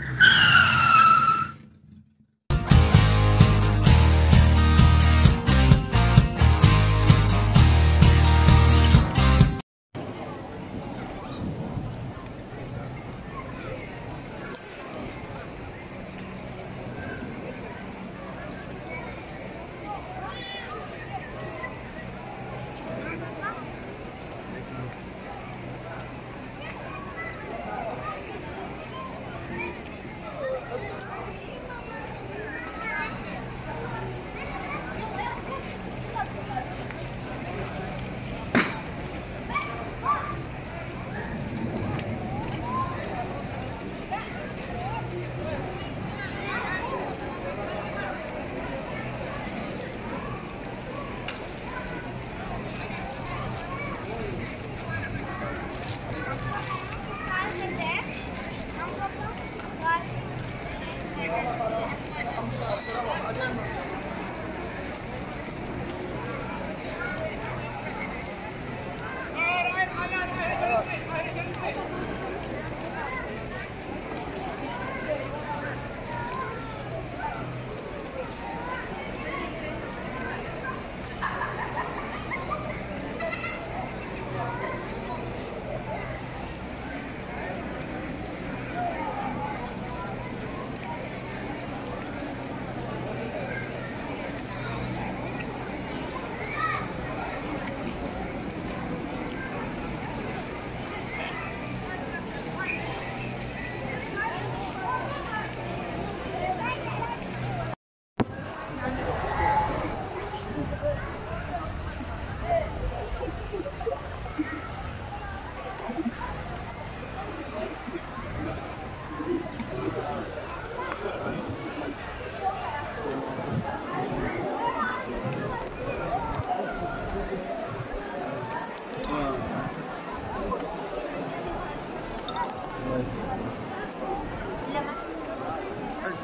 Yeah. السلام عليكم.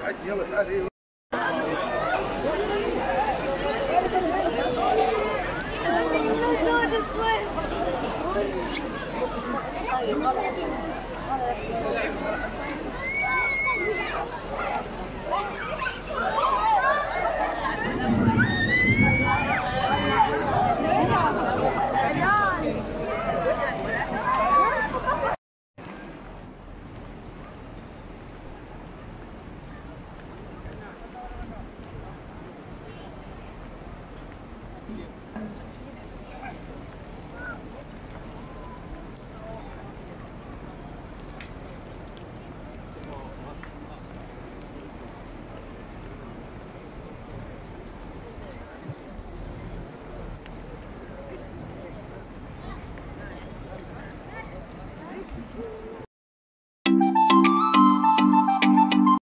Aquilo, ali.